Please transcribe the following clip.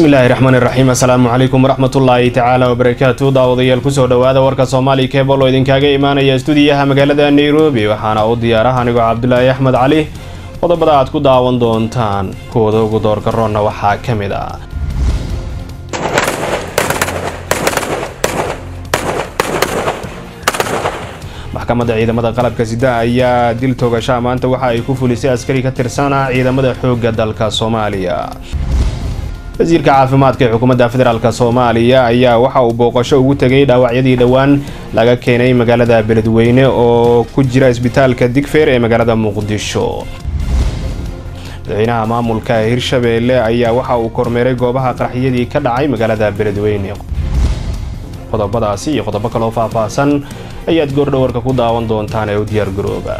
bismillaahi raxmaan iraxiim assalaamu calaykum waraxmatullaahi tacaala wabarakaatu daawadayaal ku soo dhowaada warka soomaali kebol oo idinkaaga imaanaya stuudiyaha magaalada nairobi waxaana u diyaaraha anigoo cabdulaahi axmed cali qodobada aad ku daawan doontaan kuwada ugu doorgaroonna waxaa ka mid ah. Maxkamadda ciidamada qalabka sida ayaa dil toogashaa maanta waxa ay ku fulisay askari ka tirsana ciidamada xoogga dalka soomaaliya wasiirka caafimaadka ee xukuumadda federaalk soomaaliya ayaa waxa uu booqasho ugu tegay dhaawacyadii dhowaan laga keenay magaalada beledweyne oo ku jira isbitaalka digfeer ee magaalada muqdisho. Madaxweynaha maamulka hirshabeelle ayaa waxa uu kormeeray goobaha qaraxyadii ka dhacay magaalada beledweyne. Qodobadaasi iyo qodobo kaloo faahfaahsan ayaad goordhowarka ku daawan doontaan ee u diyaargarooba